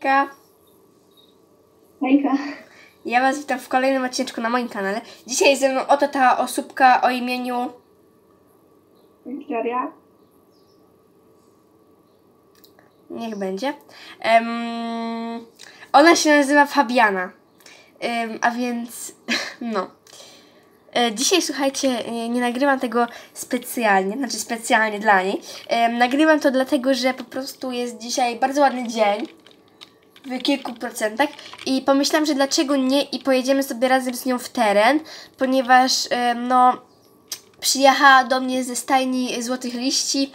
Hejka. Hejka. Ja Was witam w kolejnym odcinku na moim kanale. Dzisiaj ze mną oto ta osóbka o imieniu... Wiktoria. Niech będzie. Em, ona się nazywa Fabiana. Em, a więc, no. E, Dzisiaj, słuchajcie, nie, nie nagrywam tego specjalnie, znaczy specjalnie dla niej. Em, nagrywam to dlatego, że po prostu jest dzisiaj bardzo ładny dzień. W kilku procentach. I pomyślałam, że dlaczego nie i pojedziemy sobie razem z nią w teren, ponieważ, no, przyjechała do mnie ze stajni Złotych Liści,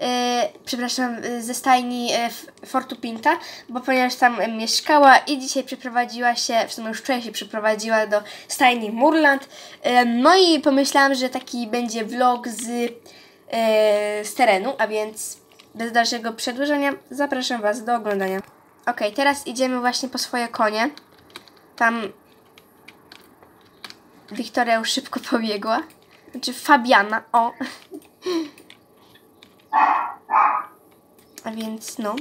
e, przepraszam, ze stajni e, Fortu Pinta, bo ponieważ tam mieszkała i dzisiaj przeprowadziła się, w sumie już wczoraj się przeprowadziła do stajni Murland. E, no i pomyślałam, że taki będzie vlog z, z terenu, a więc bez dalszego przedłużenia zapraszam Was do oglądania. Ok, teraz idziemy właśnie po swoje konie. Tam Wiktoria już szybko pobiegła. Znaczy Fabiana, o. A więc no.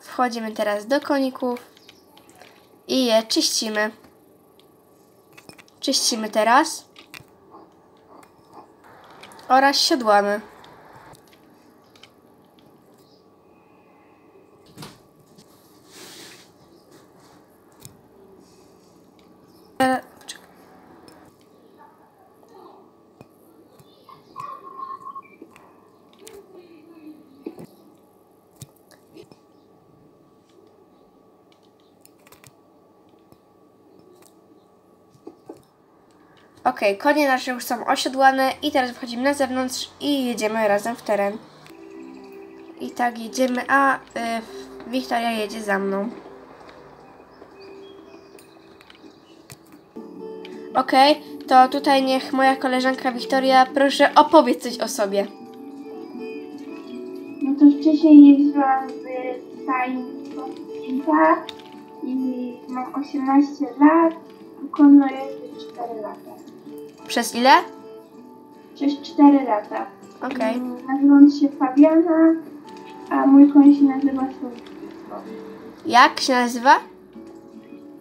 Wchodzimy teraz do koników i je czyścimy. Czyścimy teraz. Oraz siodłamy. Ok, konie nasze już są osiodłane i teraz wchodzimy na zewnątrz i jedziemy razem w teren. I tak jedziemy, a y, Wiktoria jedzie za mną. Ok, to tutaj niech moja koleżanka Wiktoria proszę opowiedz coś o sobie. No to wcześniej jeździłam w Pinta i mam 18 lat, a konno jeżdżę 4 lata. Przez ile? Przez 4 lata. Okej. Mm, Nazywam się Fabiana, a mój koń się nazywa Sobdisko. Jak się nazywa?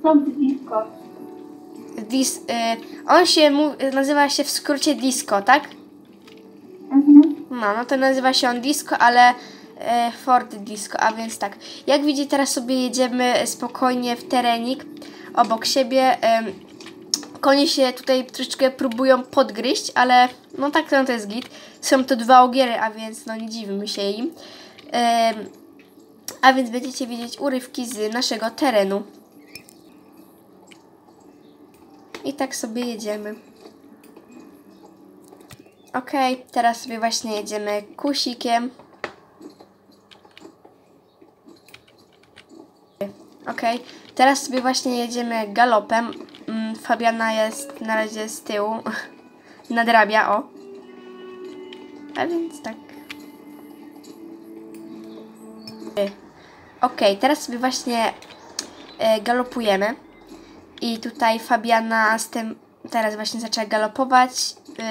Sobdisko. Dis, y, on się mu, nazywa się w skrócie Disco, tak? Mhm. No, no to nazywa się on Disco, ale e, Ford Disco, a więc tak. Jak widzicie, teraz sobie jedziemy spokojnie w terenik obok siebie. Em, konie się tutaj troszeczkę próbują podgryźć, ale no tak no to jest git. Są to dwa ogiery, a więc no nie dziwimy się im. A więc będziecie widzieć urywki z naszego terenu. I tak sobie jedziemy. Okej, teraz sobie właśnie jedziemy kusikiem. Okej, teraz sobie właśnie jedziemy galopem. Fabiana jest na razie z tyłu. Nadrabia, o. A więc tak. Okej, teraz sobie właśnie e, galopujemy. I tutaj Fabiana z tym teraz właśnie zaczęła galopować.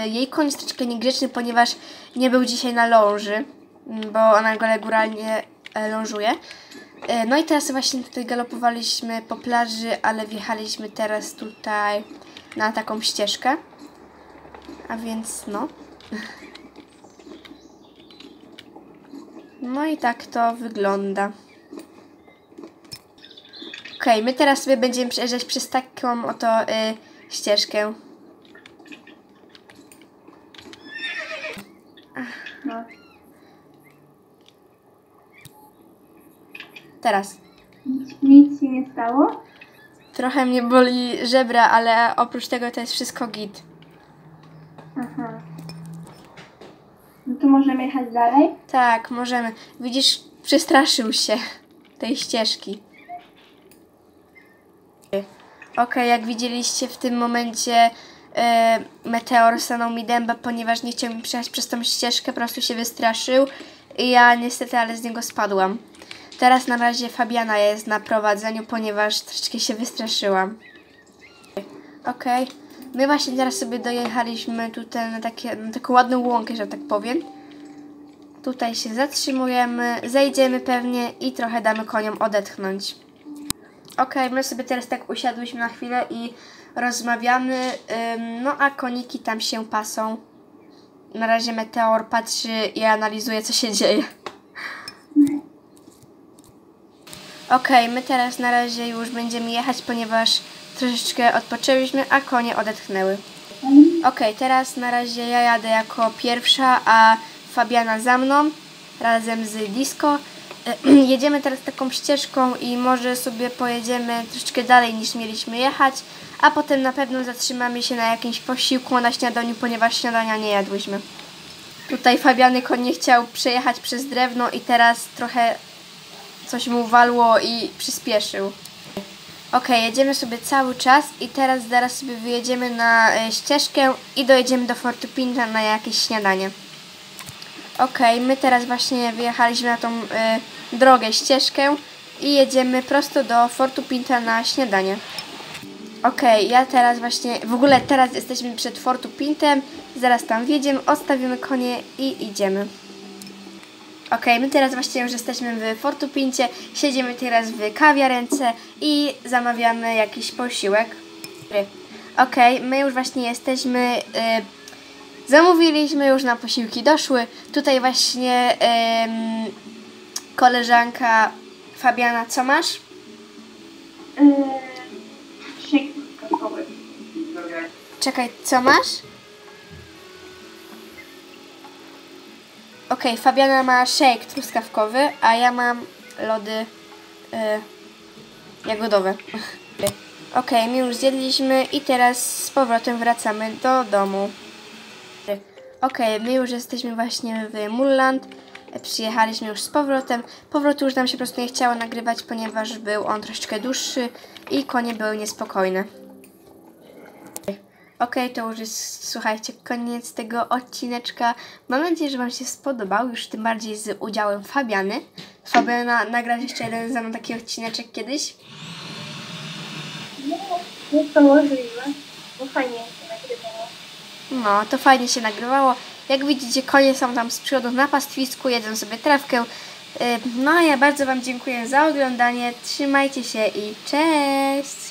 Y, Jej koń jest troszeczkę niegrzeczny, ponieważ nie był dzisiaj na ląży, bo ona go regularnie e, lążuje. Y, No i teraz właśnie tutaj galopowaliśmy po plaży, ale wjechaliśmy teraz tutaj na taką ścieżkę. A więc no. No i tak to wygląda. Okej, my teraz sobie będziemy przejeżdżać przez taką oto y, ścieżkę. Teraz. Nic, się nie stało? Trochę mnie boli żebra, ale oprócz tego to jest wszystko git. Aha. No to możemy jechać dalej? Tak, możemy. Widzisz, przestraszył się tej ścieżki. Okej, jak widzieliście w tym momencie e, meteor stanął mi dęba, ponieważ nie chciał mi przejechać przez tą ścieżkę, po prostu się wystraszył i ja niestety, ale z niego spadłam. Teraz na razie Fabiana jest na prowadzeniu, ponieważ troszeczkę się wystraszyłam. Okej. My właśnie teraz sobie dojechaliśmy tutaj na, takie, na taką ładną łąkę, że tak powiem. Tutaj się zatrzymujemy, zejdziemy pewnie i trochę damy koniom odetchnąć. Okej, my sobie teraz tak usiadłyśmy na chwilę i rozmawiamy, no a koniki tam się pasą. Na razie Meteor patrzy i analizuje, co się dzieje. Okej, my teraz na razie już będziemy jechać, ponieważ troszeczkę odpoczęliśmy, a konie odetchnęły. Okej, teraz na razie ja jadę jako pierwsza, a Fabiana za mną razem z Disco. Jedziemy teraz taką ścieżką i może sobie pojedziemy troszeczkę dalej niż mieliśmy jechać, a potem na pewno zatrzymamy się na jakimś posiłku na śniadaniu, ponieważ śniadania nie jadłyśmy. Tutaj Fabiany koń nie chciał przejechać przez drewno i teraz trochę coś mu walło i przyspieszył. Ok, jedziemy sobie cały czas i teraz zaraz sobie wyjedziemy na e, ścieżkę i dojedziemy do Fortu Pinta na jakieś śniadanie. Ok, my teraz właśnie wyjechaliśmy na tą e, drogę, ścieżkę i jedziemy prosto do Fortu Pinta na śniadanie. Ok, ja teraz właśnie, w ogóle teraz jesteśmy przed Fortu Pintem, zaraz tam wjedziemy, odstawimy konie i idziemy. Okej, my teraz właśnie już jesteśmy w Fortu Pincie, siedzimy teraz w kawiarence i zamawiamy jakiś posiłek. Okej, my już właśnie jesteśmy, y, zamówiliśmy już na posiłki, doszły. Tutaj właśnie ym, koleżanka Fabiana, co masz? Yy. Czekaj, co masz? Okej, Fabiana ma shake truskawkowy, a ja mam lody y, jagodowe. Okej, my już zjedliśmy i teraz z powrotem wracamy do domu. Okej, my już jesteśmy właśnie w Mulland. Przyjechaliśmy już z powrotem. Powrotu już nam się po prostu nie chciało nagrywać, ponieważ był on troszeczkę dłuższy i konie były niespokojne. Okej, to już jest, słuchajcie, koniec tego odcineczka. Mam nadzieję, że Wam się spodobał, już tym bardziej z udziałem Fabiany. Fabiana, nagrasz jeszcze jeden za mną taki odcineczek kiedyś? No, jest to możliwe, bo fajnie się nagrywało. No, to fajnie się nagrywało. Jak widzicie, konie są tam z przodu na pastwisku, jedzą sobie trawkę. Yy, No, a ja bardzo Wam dziękuję za oglądanie. Trzymajcie się i cześć!